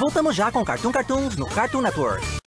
Voltamos já com Cartoon Cartoons no Cartoon Network.